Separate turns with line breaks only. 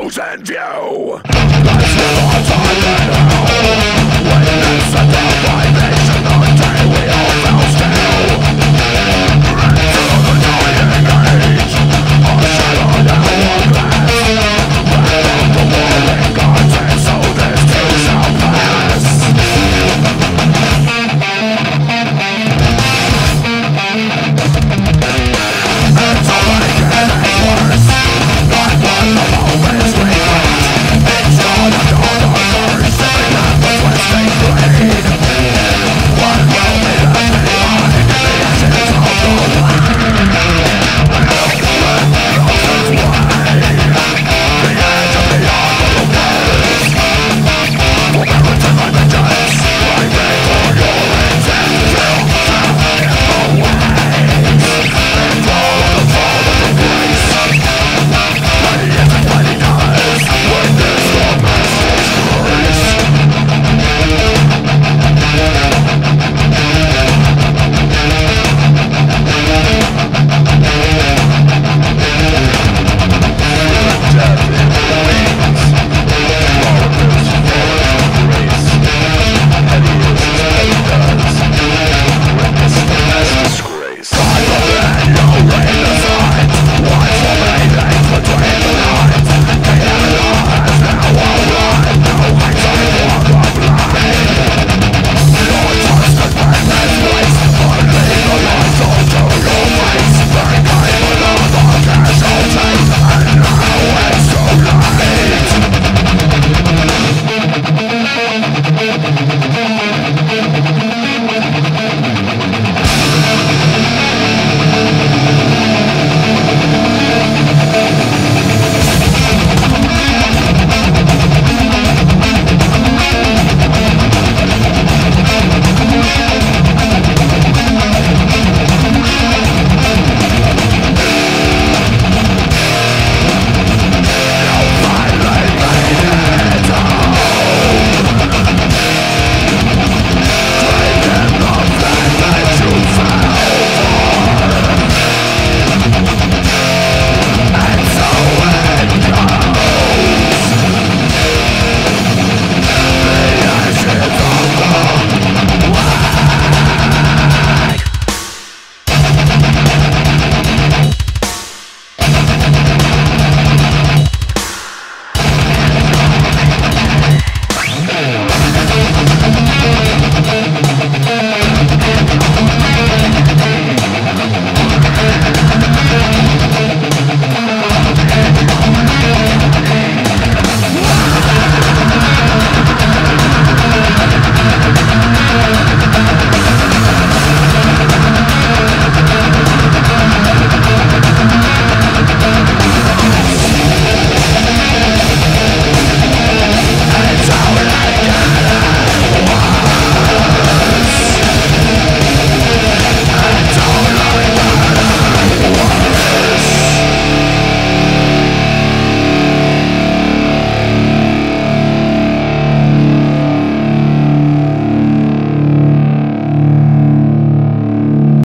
goes in view. Let's move on to the. Witness the divine.